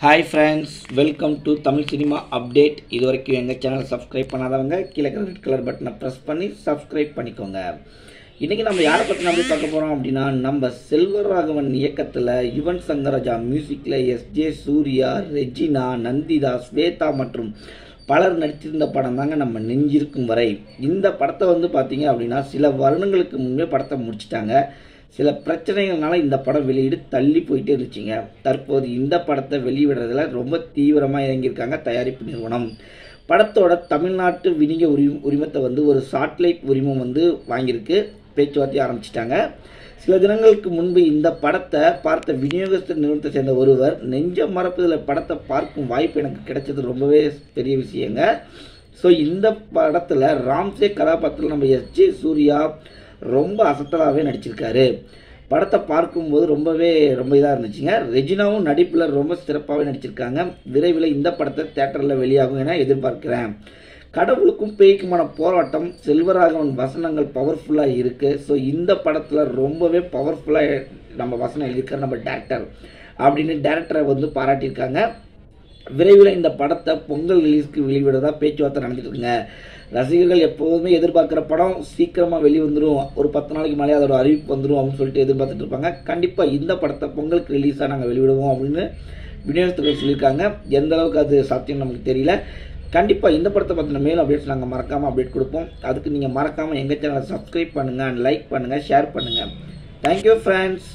Hi friends welcome to Tamil cinema update இது வரைக்கும் எங்கள் சேனல் சப்ஸ்கிரைப் பண்ணாதவங்க கீழே ரெட் கலர் பட்டனை ப்ரெஸ் பண்ணி சப்ஸ்கிரைப் பண்ணிக்கோங்க. இன்றைக்கி நம்ம யாரை பற்றி நம்ம பார்க்க போகிறோம் அப்படின்னா நம்ம செல்வராகவன் இயக்கத்தில் யுவன் சங்கரஜா மியூசிக்கில் எஸ்ஜே சூர்யா ரெஜினா நந்திதா ஸ்வேதா மற்றும் பலர் நடித்திருந்த படம் தாங்க நம்ம நெஞ்சிருக்கும் வரை. இந்த படத்தை வந்து பார்த்தீங்க அப்படின்னா சில வருடங்களுக்கு முன்பே படத்தை முடிச்சிட்டாங்க. சில பிரச்சனைகள்னால இந்த படம் வெளியீடு தள்ளி போயிட்டே இருந்துச்சுங்க. தற்போது இந்த படத்தை வெளியிடுறதுல ரொம்ப தீவிரமாக இறங்கியிருக்காங்க தயாரிப்பு நிறுவனம். படத்தோட தமிழ்நாட்டு விநியோக உரிம உரிமத்தை வந்து ஒரு சாட்டிலைட் உரிமம் வந்து வாங்கியிருக்கு. பேச்சுவார்த்தை ஆரம்பிச்சிட்டாங்க. சில தினங்களுக்கு முன்பு இந்த படத்தை பார்த்த விநியோகஸ்தர் நிறுவனத்தை சேர்ந்த ஒருவர் நெஞ்ச மறப்பதில் படத்தை பார்க்கும் வாய்ப்பு எனக்கு கிடைச்சது ரொம்பவே பெரிய விஷயங்க. ஸோ இந்த படத்தில் ராம்சே கதாபாத்திரத்தில் நம்ம எஸ்ஜே சூர்யா ரொம்ப அசத்தலாகவே நடிச்சிருக்காரு. படத்தை பார்க்கும்போது ரொம்பவே ரொம்ப இதாக இருந்துச்சுங்க. ரெஜினாவும் நடிப்பில் ரொம்ப சிறப்பாகவே நடிச்சிருக்காங்க. விரைவில் இந்த படத்தை தேட்டரில் வெளியாகும் என எதிர்பார்க்கிறேன். கடவுளுக்கும் பேய்க்குமான போராட்டம் செல்வராகவன் வசனங்கள் பவர்ஃபுல்லாக இருக்குது ஸோ இந்த படத்தில் ரொம்பவே பவர்ஃபுல்லாக நம்ம வசனம் எழுதியிருக்கார் நம்ம டேரக்டர் அப்படின்னு டேரக்டரை வந்து பாராட்டியிருக்காங்க. விரைவில் இந்த படத்தை பொங்கல் ரிலீஸ்க்கு வெளிவிடதா பேச்சுவார்த்தை நடந்துட்டு இருக்குங்க. ரசிகர்கள் எப்போதுமே எதிர்பார்க்குற படம் சீக்கிரமாக வெளிவந்துடும் ஒரு பத்து நாளைக்கு மேலே அதோட அறிவிப்பு வந்துடும் அப்படின்னு சொல்லிட்டு எதிர்பார்த்துட்டு இருப்பாங்க. கண்டிப்பாக இந்த படத்தை பொங்கலுக்கு ரிலீஸாக நாங்கள் வெளிவிடுவோம் அப்படின்னு விநியோகத்துக்கு சொல்லியிருக்காங்க. எந்த அளவுக்கு அது சாத்தியம் நமக்கு தெரியல. கண்டிப்பாக இந்த படத்தை பற்றின மேலும் அப்டேட்ஸ் நாங்கள் மறக்காமல் அப்டேட் கொடுப்போம். அதுக்கு நீங்கள் மறக்காமல் எங்கள் சேனலை சப்ஸ்கிரைப் பண்ணுங்கள் லைக் பண்ணுங்கள் ஷேர் பண்ணுங்கள் தேங்க்யூ ஃப்ரெண்ட்ஸ்